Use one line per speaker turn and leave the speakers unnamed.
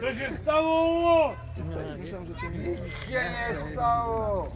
Co się stało?
Nic się stało.